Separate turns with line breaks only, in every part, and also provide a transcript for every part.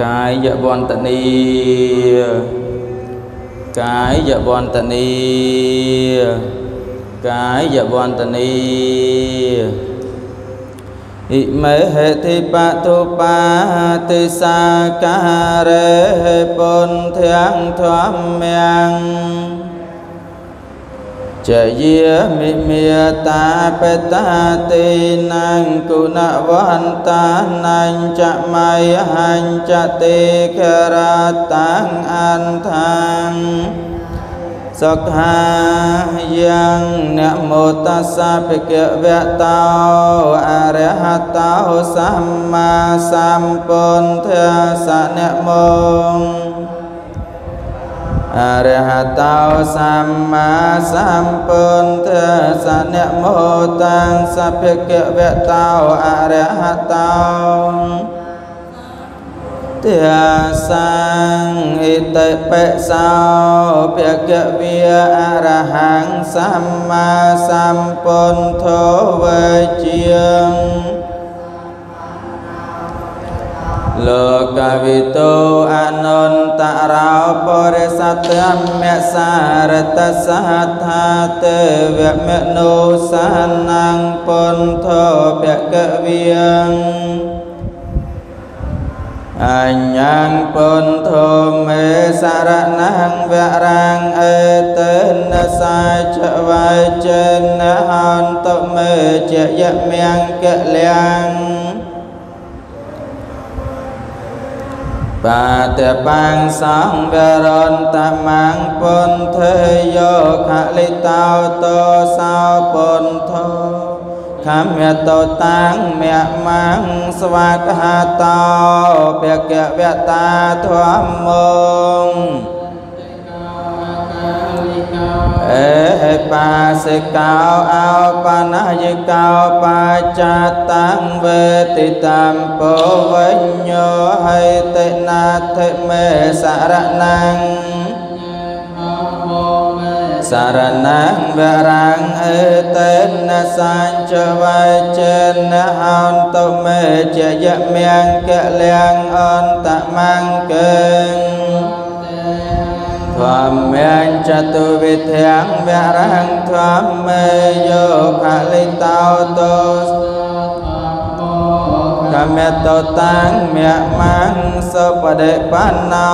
កាយវន្តនីកាយវន្តនីកាយវន្តនីអិមេហេតិបតុបាតិសាការេពុនធាងធម្មំ ចយាមិមេតាបតាទេនងគុណវន្តានញ្ចមយហញ្ចទេករតាំងអន្តាំសុខាយ៉ាងនមោតស្សៈភិក្ខវៈតោអរហតោសម្មាសម្ពុទ្ធស្សៈនមោ អរហតោសម្មាសម្ពុទ្ធស្សៈនមោតាំងសភិក្ខវៈតោអរហតោទាសាងអិតិបិសោភគវិអរហង្គសម្មាសម្ពុទ្ធោវេជាង លោកវិតោអនន្តរោបរិសត្តមសារតសហថាទេវមនុសានងពុទ្ធោភគវិយអញ្ញងពុទ្ធោមេសារណងវរាងអេតេនសាចវៃចេនហន្តមេជាយមង្គលៀង បាតបាំងសង្វរន្តមង្គពុទ្ធេយោខលិតោតោសោពុទ្ធោខមយតោតាំងមៈមាំងស្វាកហតោពកវតាធម្មង អេបាសិកោអោបណាយកោបាចាតាំងវេតិតំពោវិញ្ញោហេតិណាធិមេសារណងសារណងវរាងអេតេនសាញ្ចវៃចេនហន្តមេជាយមង្គលៀងអន្តមង្គ ងធម្មញ្ចតុវិធាំវរាំងធម្មមេយោខលិតោតោកមេតោតាំងមៈមាំងសុបដិបណ្ណោ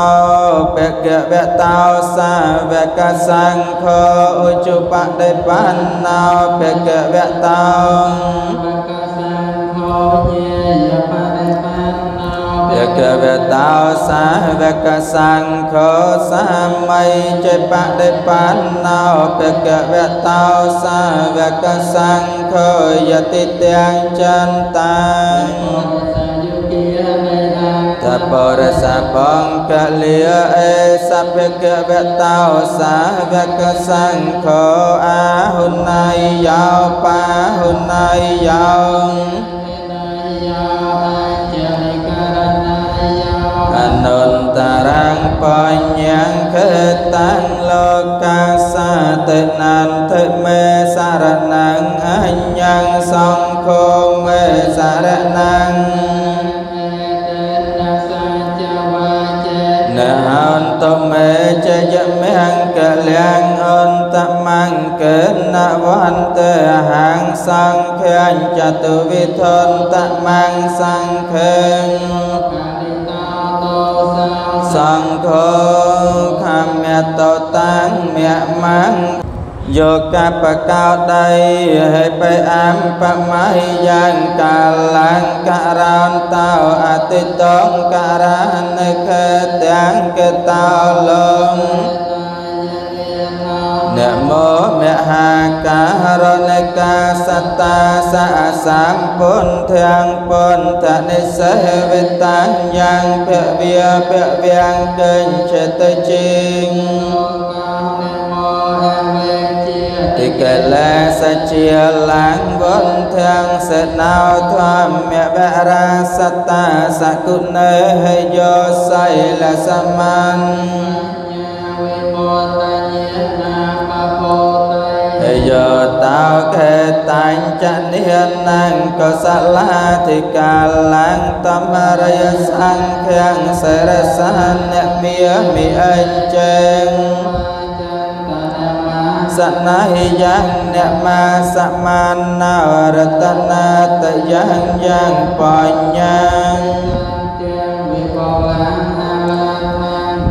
បកវតោសាវកសង្ឃោឧជបដិបណ្ណោបកវតោបកវតោ សាវកសង្ឃោសម័យចេបដិបណ្ណោបកវតោសាវកសង្ឃោយតិទាំងចន្តាតបរសបង្កលិអេសភគវតោសាវកសង្ឃោអាហុណៃ នន្តរងបញ្ញខេតាំងលោកាសាទនន្តមេសារណងអញ្ញងសង្ឃោមេសារណងនហន្តមេចយមង្គលៀងអន្តមង្គនវន្តហងសង្ឃញ្ចតុវិធន្តមង្គសង្ឃង សង្ឃោខមតោតាំងមៈមាំងយោកបកោដៃហេបេអំបមៃយ៉ាងកាលាំងករន្តោអតិតងករនិកទាំងកតោល ងនមោមហាការនិកាសតាសៈសម្ពុន្ធាំងពុន្ទនិសេវិតាំយ៉ាងភវិភវាំងកិញ្ចិតជាងតិកលាសជាឡាងវន្ធាំងសេណោធម្មវរាសតាសគុណេហ យោសៃលសមន្យោតាោកេតាញ់ចនិនังកុសលាធិកាលាំងតំរយសង្ឃាំងសរសានមេមិអញ្ចឹងសណាហិយ៉ាងអ្នកមាសមានណារតនាតយ៉ាងយ៉ាងបញ្ញា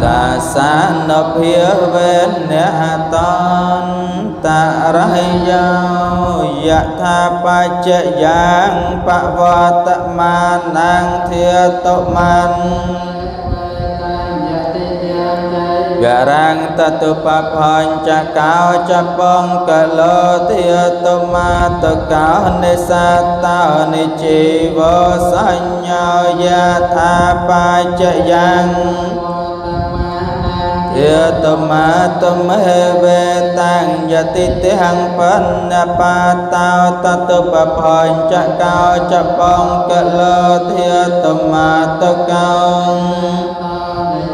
តាសានភិវេនហតន្តរហយោយថាបច្ចយ៉ាងបវតមានាងធាតុមានករាំងតតុបផញ្ចកោចបងកលោទាតុមាតកោនិសតោនិជីវសញ្ញោយថាបច្ចយ៉ាង យាតមតមហេវេតាំងយតិទាំងបណ្ណបាតោតតុបផញ្ចកោចបងកលោធាតមតកោ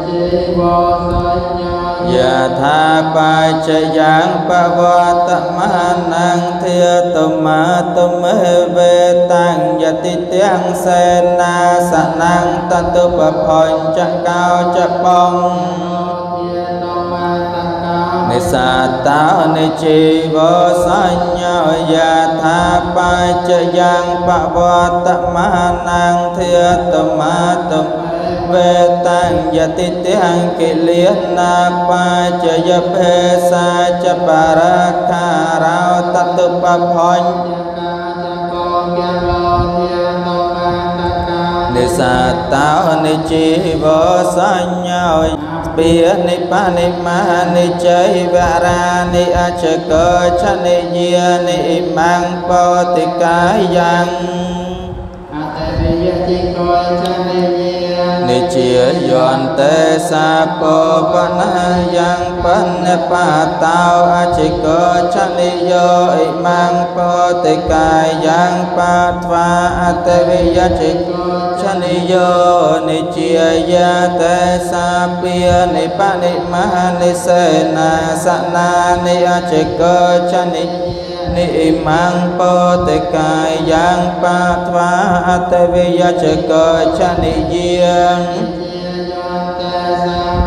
ជីវសញ្ញោយថាបច្ចយ៉ាងបវតមានាងធាតមាតមេវេតាំងយតិទាំងសេនាសនាងតតុបផញ្ចកោចបង និសាតោនិជីវសញ្ញោយថាបច្ចយ៉ាងបវតមានាងធាតមាតមេវេតាំងយតិទាំងកិលេសនាបាចយភេសាចបរាខារោតតុបផញ្និសាតោនិជីវសញ្ញោ ពីនិបនិមានិជ័យវរានិអចកឆនិយានិមង្ពតិកាយ៉ាងអតរិយតិ កោឆនិយានិជាយន្តេសាពោបណាយ៉ាងបណ្ណបាតោអជិកោចនិយោអិមង្ពោតិកាយ៉ាងបាថ្វាអតវិយជិកោចនិយោនិជាយាតេសាពានិប និមហានិសេនាសនានិអជិកោចនិនិមង្ពោតិកាយ៉ាងបាថ្វាអតវិយជិកោចនិយា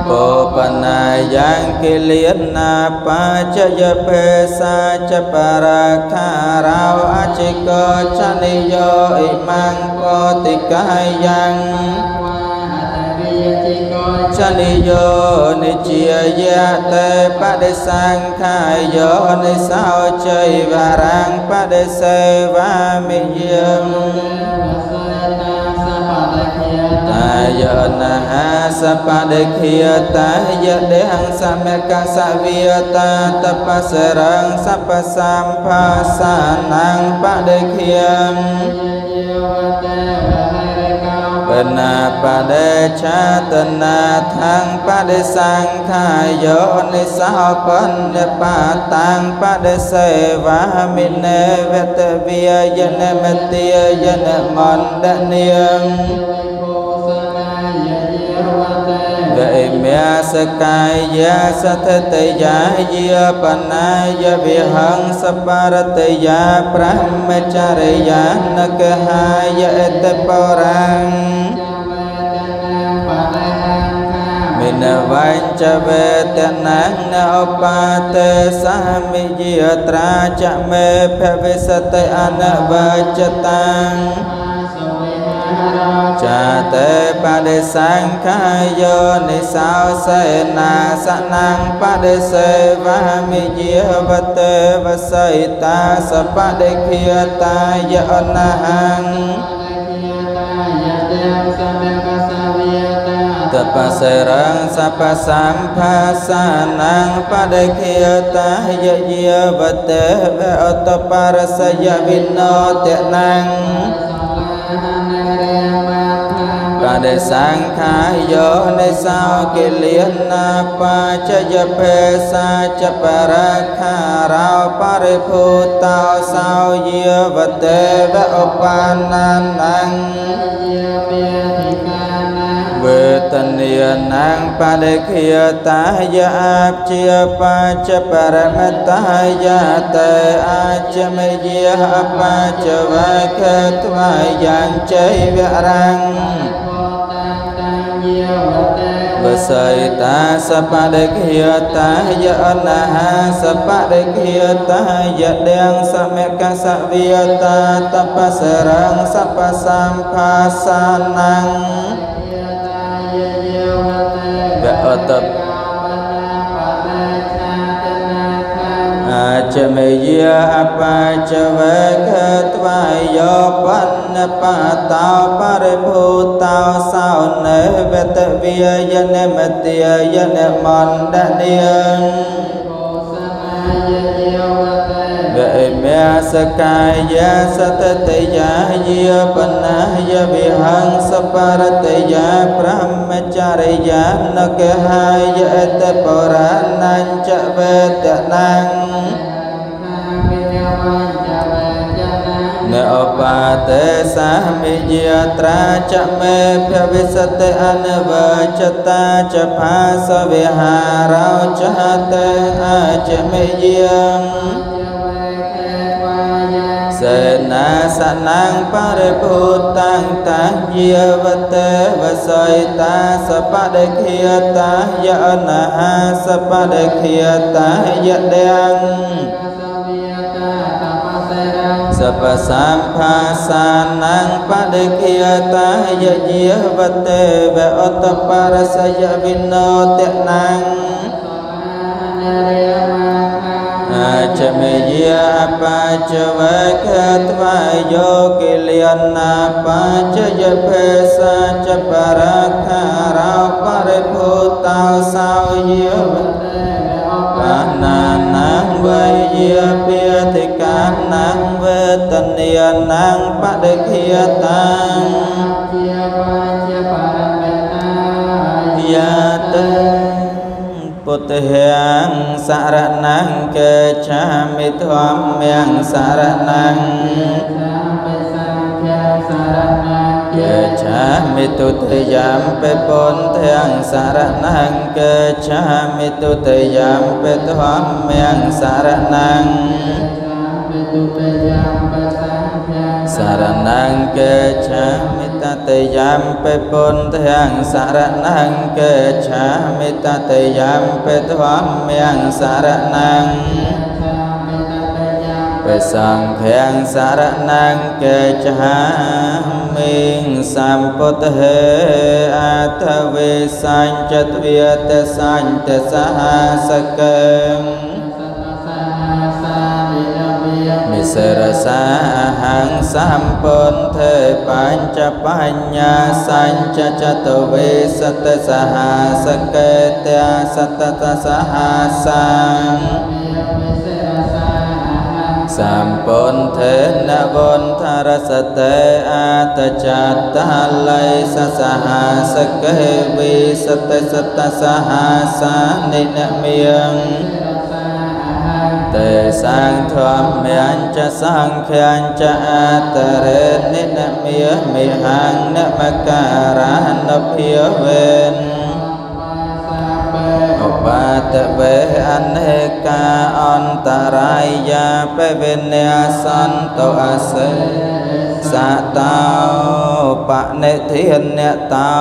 ពោបណាយ៉ាងកិលៀនណាបាចយបេសាចបរាខារោអជិកោចនិយោអិមង្ពោតិកាយ៉ាងចនិយោនិជាយតេប ก ដិសង្ខាយោនិសោជ័យវារាំងបដិសេវាមិយំតាយណាសបដិខិយតាយដេហង្សមកសវិយតាតបសរងសពសម្ភាសានាងបដិខិយំប ណាបដិឆាតនាថាងបដិសង្ខាយោនិសោបណ្ឌបាតាំងបដិសេវាមិនេវតវិយនមតិយនមណ្ដនាងវេមាសកាយាសថតិយាយាបណាយវិហង្សបរតិយាប្រមចរិយានកហាយអតបរាំង នវញ្ចវេតនាងណឧបាតេសាមិយាត្រាចមេភវិសតិអនវចតាំងចាតេបដិសង្ខាយោនិសោសេនាសនាងបដិសេវាមិយាវតេវសៃតាសបដិខិយតាយអនហង្ត បសេរងសពសម្ភាសានាងបដិខិយតាយយាវតេវអតបរសយវិណោតនាងបដិសង្ខាយោនិសោកិលៀនណាបាចយភេសាចបរាខារោបរិភូតោសោយាវតេវឧបានានังវេទ តនានាងបដិគិយតាយអាបជាបច្ចបរមតាយាតេអាចមេយាអបច្ចវកត្វាយ៉ាងជ័យវរាំងបសិតាសបដិគិយតាយអនហាសបដិគិយតាយដៀងសមកសវិយតាតបសរងសបសម្ផាសានំ វអតអាចមេយាអបច្ចវកត្វាយោបណ្ណបតោបរិភូតោសោនេវតវិយនមតិយនមណ្ដនាវេ មេសកាយាសតតយាយាបណាយវិហង្សបរតយាប្រមចារិយានកហាយអតបរាណញ្ចវេតនាងនអបាតេសាមិយាត្រាចមេភវិសតិអនវចតាចផាសវិហារោចតេអាចមេយា សេនាសនាងបរិភូតាំងតាយាវតេវស័យតាសបដិខិយតាយអនហាសបដិខិយតាយដៀងសពសម្ផាសានងបដិគិយតាយយាវតេវអតបរសយវិណោតនាងអា ចមេយាបច្ចវកត្វាយោគិលយនាបច្ចយភេសាចបរខារោបរិភូតោសោយាវបាណានាងវៃយាពាតិកានាងវេតនានាងបដិឃាតាងជាបញ្ចបរមេតាយាតេ ពុទ្ធហេងសរណង្កេឆាមិធម្មំសរណង្កេឆាមិទុតិយំពេពុនទាំងសរណង្កេឆាមិទុតិយំពេធម្មំសរណង្ស រណង្កេឆាមិតតយំពេពុនទាំងសរណង្កេឆាមិតតយំពេធម្មំសរណង្ពេសង្ឃាំសរណង្កេឆាមិសម្ពុទ្ធហេអថវេសញ្ចតវិតសញ្ចសហសកេ សិរសាហង្សម្ពុទ្ធេបញ្ចបញ្ញាសញ្ចចតវេសតសហសកេតសតតសហសាងសម្ពុទ្ធេនវន្ថរសតេអតចតល័យសសហសកេវិសតសតសហសានិនមៀង តេសាងធម្មញ្ចសង្ឃញ្ចអតរេនិនមៀមិហង្នមការណភិវេនឧបាទវេអនេកាអន្តរាយាបវិញ្ញាសន្តោអសេសតោបនិធានតោ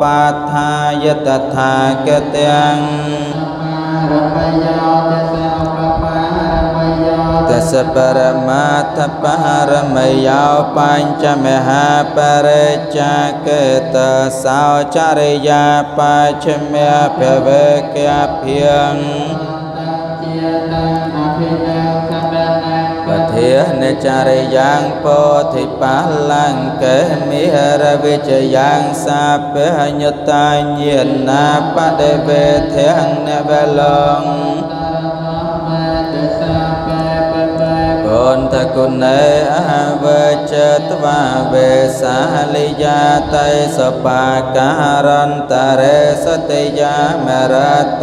បាថាយតថាកទាំងរមយោទសឧបបរមយោទ សបរមាតបរមយោបញ្ចមហាបរិចាកេតសោចរិយាបច្ឆមេភវេកភៀងជាតអភិនេកបណាបធានចារិយ៉ាងពោធិបាលង្កេមិរវិជយ៉ាងសាពេញតាញាណាបដិវេធាំងនវលង គុណតគុណេអវចតវាវេសាលិយាតៃសបាការន្តរេសតិយាមរ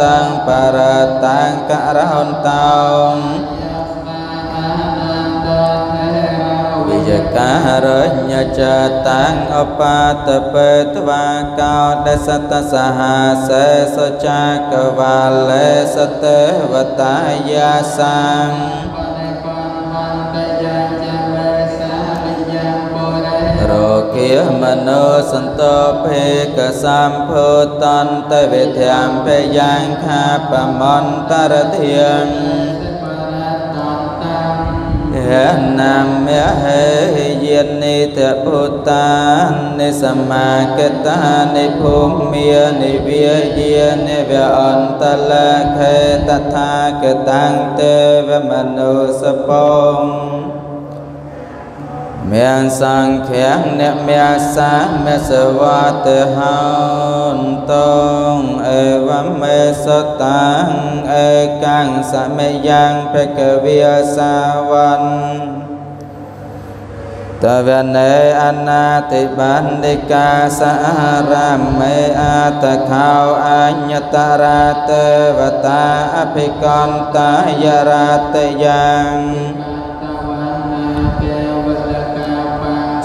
តាំងបរតាំងករហន្តោយការញ្ញចតាំងអបាតបេតវាកោដសតសហសេសុចាកវាលេសតេវតាយាសាំ គាមនោសន្តោភេកសម្ភូតន្តវិធំពយ៉ាងខាបមន្តរធិយំហេណាមហេយនិតពុទ្តានិសមាកតានិភូមិនិវិយានិវអន្តលខេតថាកតាំងទេវមនុសបង មានសង្ឃាអ្នកមាសាមេសវតហន្តងអេវមេសតាំងអេកាំងសមយ៉ាងភគវិសាវ័នតវនេអនាតិបណ្ឌិកាសារមេអតខោអញ្ញតរាទេវតាអភិកន្តាយរតយ៉ាង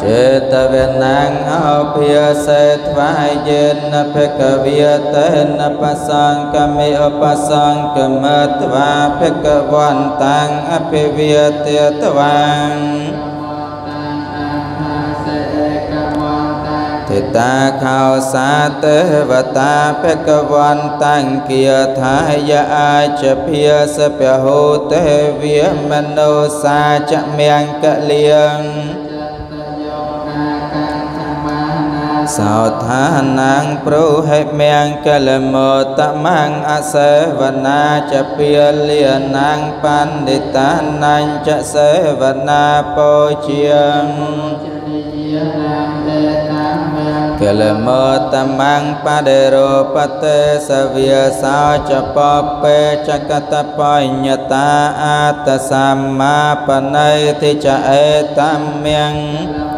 ចេតវេណាងអភិសេថ្វាយយេនភគវិតេនបសង្កមិអបសង្កមត្វាភគវន្តាំងអភិវិតេត្វាងទិតាខោសាទេវតាភគវន្តាំងគិយថាយអាចភិសពហោទេវិមនោសាចមង្គលៀង សោថានាងប្រុហេមង្គលមតមង្អសេវនាចពាលានាងបណ្ឌិតានាញចសេវនាពោជាកលមតមង្បដេរោបតេសវាសោចពពេចកតបញ្ញតាអតសម្មាបណៃតិចអេតមញ្ញ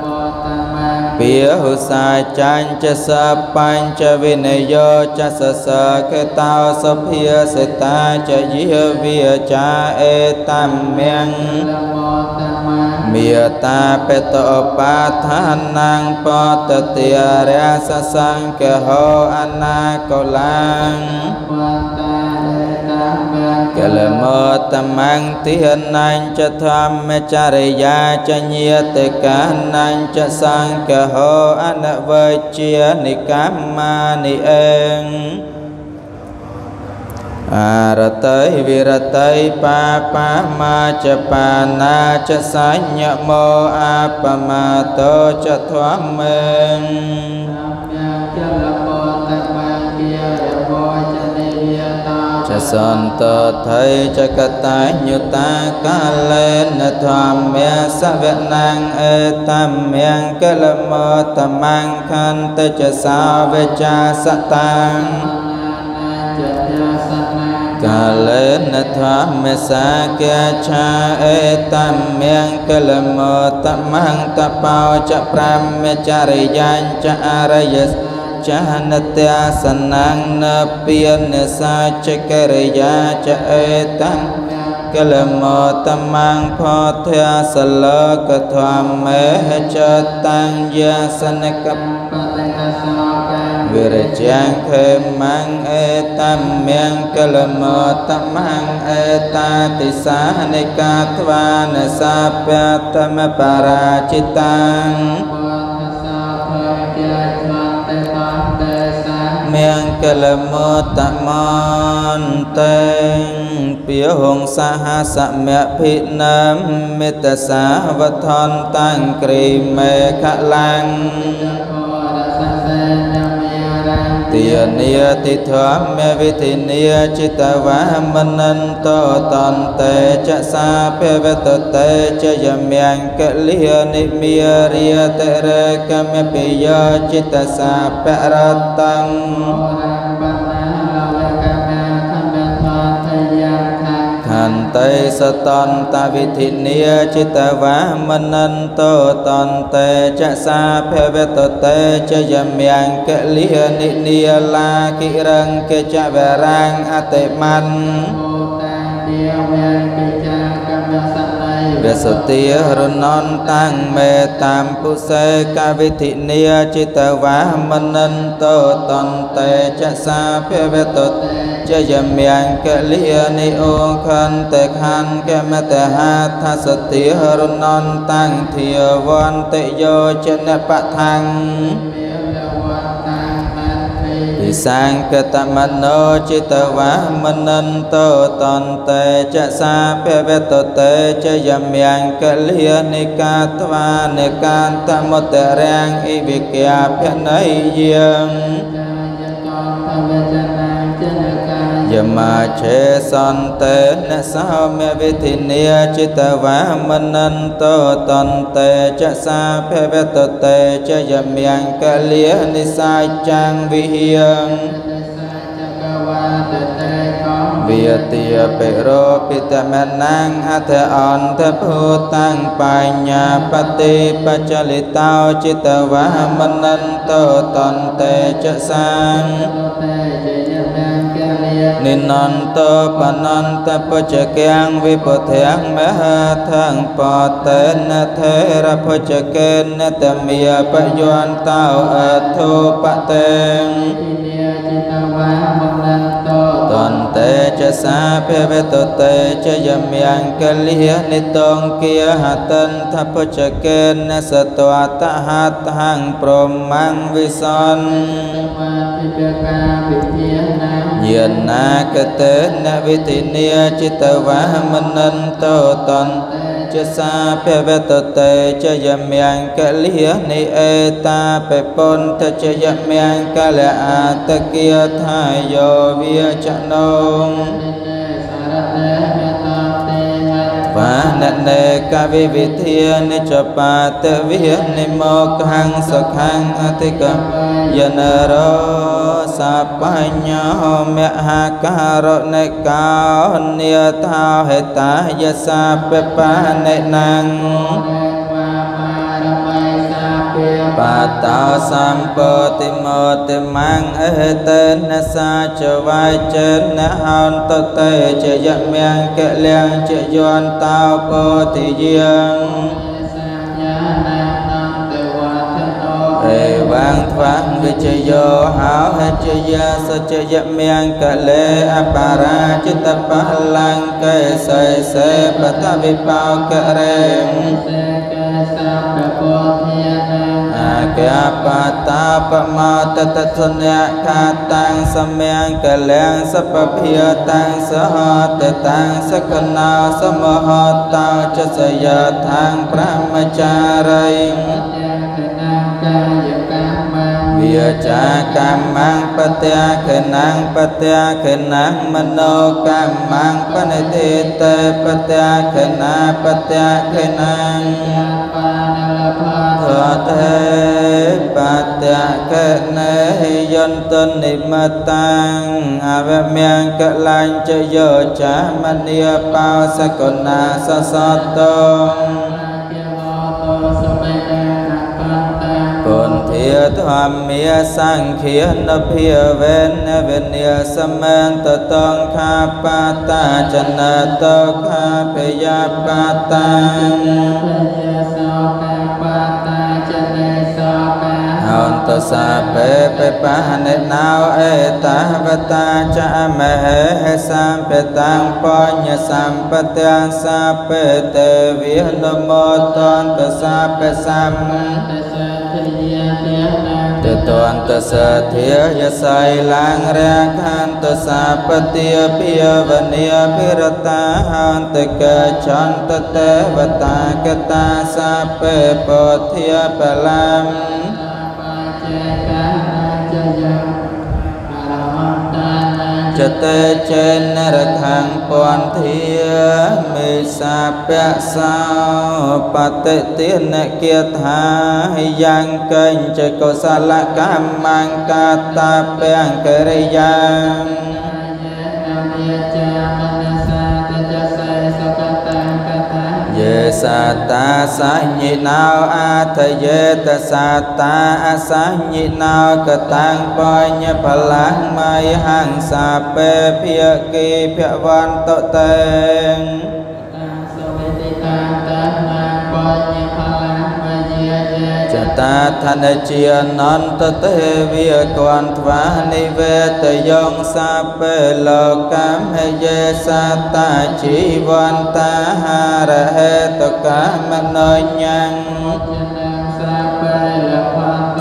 ពាហុសាចាញ់ចសបញ្ចវិនយោចសសកតោសភាសិតាចយិវិចាអេតមញ្ញមេតាបេតអបាថានាងបតតិរាសសង្កហោអនាកុលាង កលមតមង្តិហនាញចធម្មចរិយាចញាតកានាញចសង្កហោអនវជានិកម្មានិអេងអរតៃវិរតៃបាបាមាចបាណាចសញ្ញមោអបមតោចធម្មេច សន្តថៃចកតាញ្ញុតាកាលេនធម្មៈសវនាងអេតមៀងកលមតមង្ខន្តចសាវិចាសតាំកាលេនធម្មសាកាឆាអេតមៀងកលមតមង្តបោចប្រាមចរិយាញ្ចអរិយស ចានត្យាសនាងនពានសាចកិរិយាចអេតាំកលមតមង្ផធិសលកធម្មេចតាំងយាសនកបវិរជាងខេមង្អេតមៀងកលមតមង្អេតាតិសានិកាទ្វានសាពតមបរាជិតាំ មៀងកលមតមន្តេពីហងសហសមៈភិណាមិតសាវថន្តังគ្រីមេខឡាំង ទានាតិធម្មវិធិនាចិត្តវាមនន្តតន្តេចសាភវតតេចយមង្គលិនិមិរិយតរកម្មពិយោចិត្តសាបរតੰ តេសតន្តវិធិនីចិត្តវាមនន្តតន្តេចសាភវតតេចយមង្គលិនិនីលាគិរង្កចវរាងអតិមន្តាទាវ កិចាកម្មសតៃវសុទារណនតាំងមេតាមពុសេកវិធិនីចិត្តវាមនិនតតន្តេចសាភវតតចយមយ៉ាងកលិនិអូខន្តេខនកមតហាថសទារណនតាំងធាវន្តយោចនបឋังិ សង្កតមโนចិត្តវាមនិនតតន្តេចសាភវតតេចយមយ៉ាងកលិនិកាត្វានិកាន្តមុតរាំងអិវិក្យាភណៃយ៉ា យមាឆេសន្តេនសោមវិធិនីចិត្តវាមនិនតតន្តេចសាភវតតេចយមយ៉ាងកលិនិសាចាំងវិហិយវិទាពិរោពិតមណាំងអធអន្តភូតាំងបញ្ញាបតិបច្ចលិតោចិត្តវាមនិនតតន្តេចសាង និនន្តបនន្តបច្ចកាំងវិពុទ្ធังមហាថាំងបតេនថេរភច្ចកេនតមីបយន្តោអធោបតេងតន្តេចសាភវតតេចយមយ៉ាងកលិហនិតងគាហតន្តបច្ចកេនសតវតហតហੰព្រមੰវិសន យានាកតេនវិទិនីចិត្តវាមនិនតតន្ចសាភវតតេចយមយ៉ាងកលិហនិអេតាបពន្តចយមយ៉ាងកលអាតកិយថាយោវិចណង វាននេកវិវិធានិចបាតវិនិមោកហੰសុខੰអតិកយនរោសបញ្ញោមហាការនិកោនិថាហេតាយសាបបានិណੰ បាតោសម្ពតិមតិមង្អេតេនសាចវាយចេនហន្តតេចយមង្គកលៀងចយន្តោពតិយ៉ាងអេវាងថ្វាំងវិជយោហោហេជយាសច្ចយមង្គកលេអបរាចិត្តបលង្កេសេសេបតវិបោករេសេកេសពពោធានា កបតាបមតតសញ្ញាខាតាំងសម្យ៉ាងកលាំងសពភិយតាំងសហតតាំងសកណោសមហតោចសយថាងប្រមចារីវាចាកម្មੰបត្យាខណੰបត្យាខណੰមនោកម្មੰបនិទេតេបត្យាខណាបត្យាខណੰធ តេបត្យាខណេយន្តនិមតាំងអវមង្គកលាញ់ចយោចាមនីបោសកណាសសតងធាធម្មាសង្ឃានភិវេនវិនិសមន្តតងខាបាតាចនតខាភយបាតាអ ន្តសាបេបបានិណោអេតាវតាចមហេសម្បតាំងបញ្ញសម្បទាំងសាបេទេវិនមតន្តសាបសម្ទតន្តសធាយសៃឡាងរាខានតសាបតិភិវនិភិរតាហន្តកចន្តតេវតាកតាសាពេពោធាបលាម ចតេចេនរខាងពន្ធាមេសាពៈសោបតិទានគាថាយ៉ាងកេញចកុសលកម្មង្កាតាពេងកិរិយា សតាសញ្ញិណោអថយេតសតាអសញ្ញិណោកតាំងបញ្ញបលាំងមយហង្សាពេភិយគិភវន្តតេង ចតាធនជាអនន្តទេវិគន្ត្វានិវេតយងសាពេលោកកម្មយេសតាជីវន្តាហារហេតកម្មនញ្ញង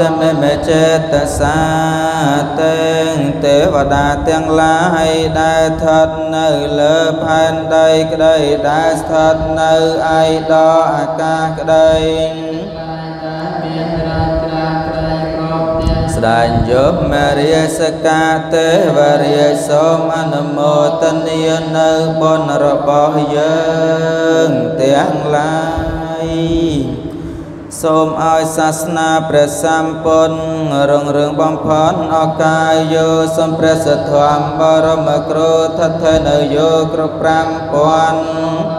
តមេមេចេតសាទាំងទេវតាទាំងឡាយដែលស្ថិតនៅលើផែនដីក្តីដែលស្ថិតនៅឯដអាកាសក្តី ស្ដែងយប់មរិយសកាទេវរាយសូមអនុមោទនានៅបុណ្យរបស់យើងទាំងឡាយសូមឲ្យសាសនាព្រះសម្ពុទ្ធរុងរឿងបំផុតអកាយយោសូមព្រះសទ្ធំបរមគ្រូថថនៅយោគ្រប់5000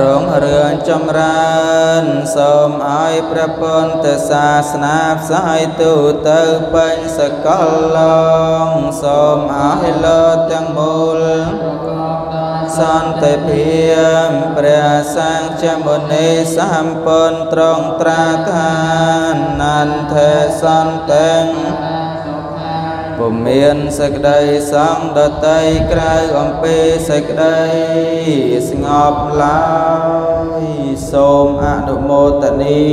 រងរឿងចម្រើនសូមឲ្យព្រះពុទ្ធសាសនាផ្សាយទូទៅពេញសកលឡងសូមឲ្យលោទាំងមូលសន្តិភាពព្រះសង្ឃមុនីសម្ពនត្រង់ត្រាថានន្តេសន្តេ ពុំមានសេចក្តីសង្ឃដតីក្រៅអំពីសេចក្តីស្ងប់ឡើយសូមអនុមោទនា